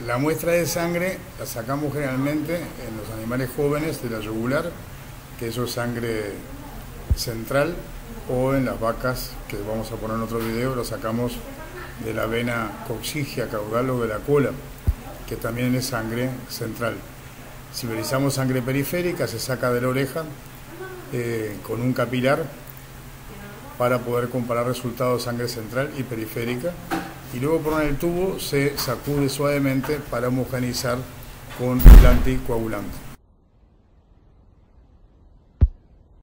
La muestra de sangre la sacamos generalmente en los animales jóvenes de la yugular, que eso es sangre central, o en las vacas, que vamos a poner en otro video, lo sacamos de la vena coxigia caudal o de la cola, que también es sangre central. Si utilizamos sangre periférica, se saca de la oreja eh, con un capilar para poder comparar resultados de sangre central y periférica y luego por el tubo se sacude suavemente para homogenizar con el anticoagulante.